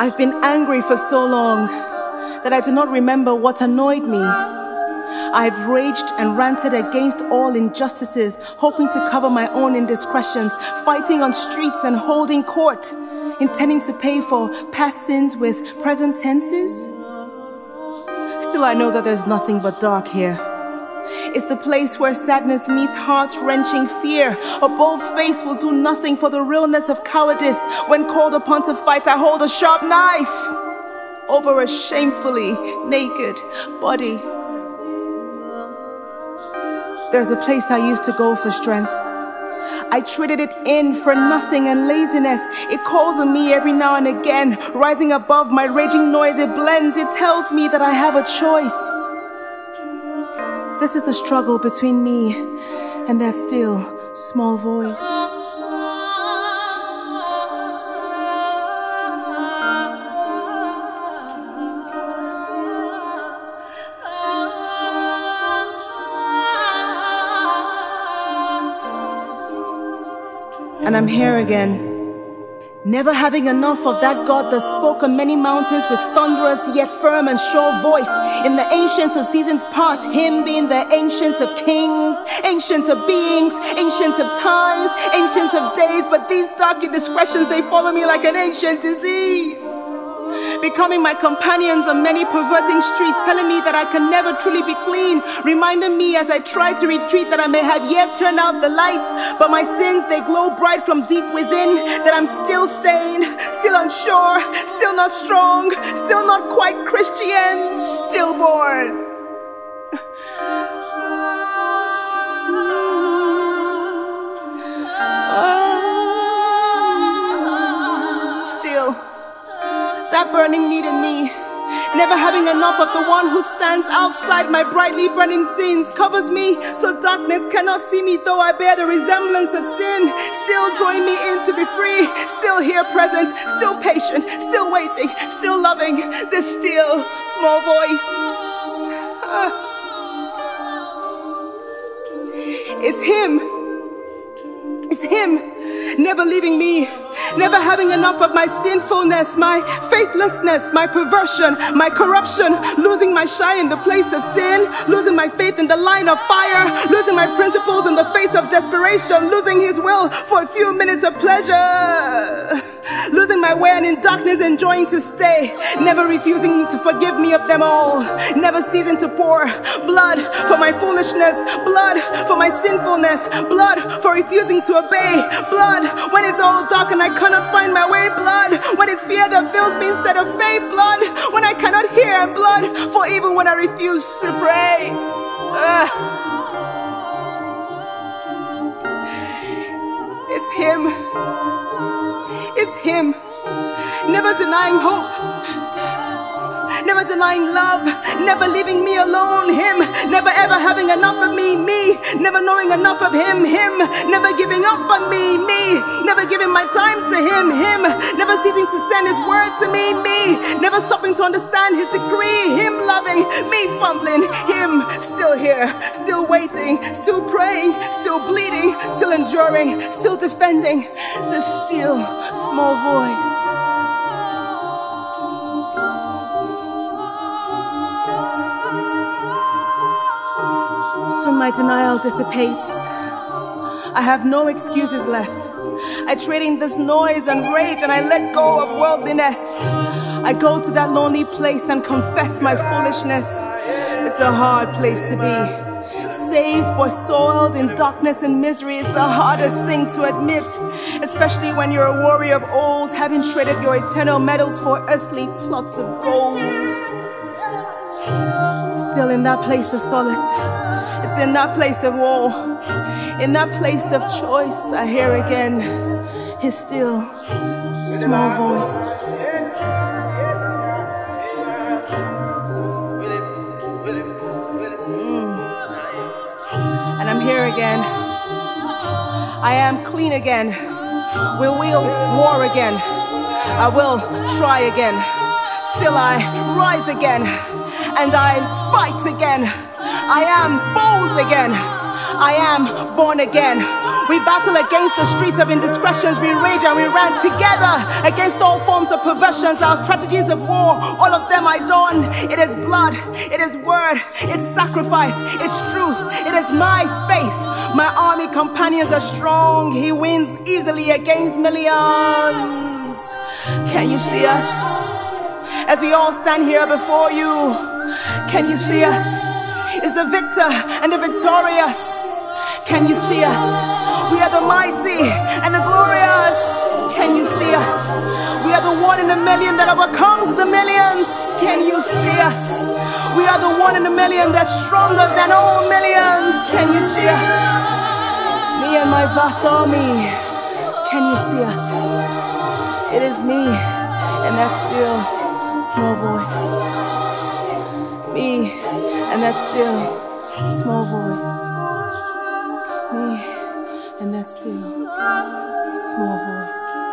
I've been angry for so long that I do not remember what annoyed me. I've raged and ranted against all injustices, hoping to cover my own indiscretions, fighting on streets and holding court, intending to pay for past sins with present tenses. Still, I know that there's nothing but dark here. It's the place where sadness meets heart wrenching fear. A bold face will do nothing for the realness of cowardice. When called upon to fight, I hold a sharp knife over a shamefully naked body. There's a place I used to go for strength. I traded it in for nothing and laziness. It calls on me every now and again, rising above my raging noise. It blends, it tells me that I have a choice. This is the struggle between me and that still small voice. And I'm here again. Never having enough of that God that spoke on many mountains with thunderous yet firm and sure voice. In the ancients of seasons past, Him being the ancient of kings, ancient of beings, ancient of times, ancient of days. But these dark indiscretions, they follow me like an ancient disease becoming my companions on many perverting streets, telling me that I can never truly be clean, reminding me as I try to retreat that I may have yet turned out the lights, but my sins they glow bright from deep within, that I'm still stained, still unsure, still not strong, still not quite Christian, stillborn. that burning need in me. Never having enough of the one who stands outside my brightly burning sins, covers me so darkness cannot see me, though I bear the resemblance of sin. Still join me in to be free, still here present, still patient, still waiting, still loving this still small voice. It's Him. It's Him never leaving me never having enough of my sinfulness, my faithlessness, my perversion, my corruption, losing my shine in the place of sin, losing my faith in the line of fire, losing my principles in the face of desperation, losing His will for a few minutes of pleasure, losing my way and in darkness enjoying to stay, never refusing to forgive me of them all, never ceasing to pour blood for my foolishness, blood for my sinfulness, blood for refusing to obey, blood when it's all dark and I cannot find my way, blood. When it's fear that fills me instead of faith, blood. When I cannot hear, blood. For even when I refuse to pray. Uh. It's Him. It's Him. Never denying hope never denying love, never leaving me alone, Him, never ever having enough of me, me, never knowing enough of Him, Him, never giving up on me, me, never giving my time to Him, Him, never ceasing to send His word to me, me, never stopping to understand His decree, Him loving, me fumbling, Him still here, still waiting, still praying, still bleeding, still enduring, still defending the still small voice. Soon my denial dissipates. I have no excuses left. I trade in this noise and rage and I let go of worldliness. I go to that lonely place and confess my foolishness. It's a hard place to be. Saved but soiled in darkness and misery, it's a harder thing to admit. Especially when you're a warrior of old, having traded your eternal medals for earthly plots of gold. Still in that place of solace. It's in that place of war, in that place of choice. I hear again his still small voice. Mm. And I'm here again. I am clean again. We will war again. I will try again. Still I rise again. And I fight again. I am bold again. I am born again. We battle against the streets of indiscretions. We rage and we rant together against all forms of perversions. Our strategies of war, all of them I don. It is blood, it is word, it's sacrifice, it's truth, it is my faith. My army companions are strong. He wins easily against millions. Can you see us? As we all stand here before you, can you see us? Is the victor and the victorious. Can you see us? We are the mighty and the glorious. Can you see us? We are the one in a million that overcomes the millions. Can you see us? We are the one in a million that's stronger than all millions. Can you see us? Me and my vast army. Can you see us? It is me and that still small voice. Me and that still small voice. Me and that still small voice.